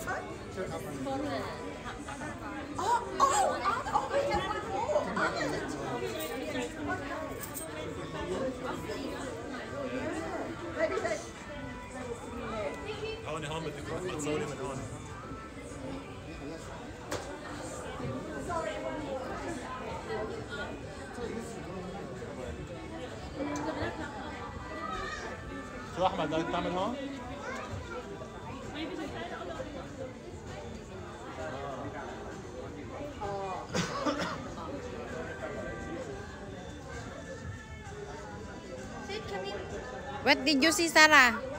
what's? Oh, oh, oh, oh we have one more. Almond. Oh, and Hamid, the Quran, what's all and on? Sorry, one more. Ahmed, are you تعمل هون؟ What did you see, Sarah?